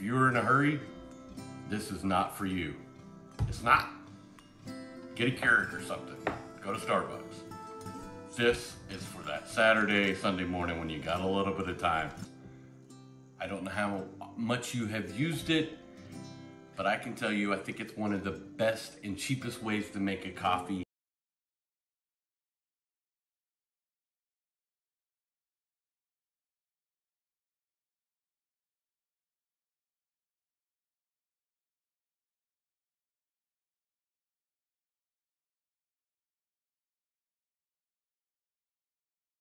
if you're in a hurry, this is not for you. It's not. Get a Keurig or something. Go to Starbucks. This is for that Saturday, Sunday morning when you got a little bit of time. I don't know how much you have used it, but I can tell you I think it's one of the best and cheapest ways to make a coffee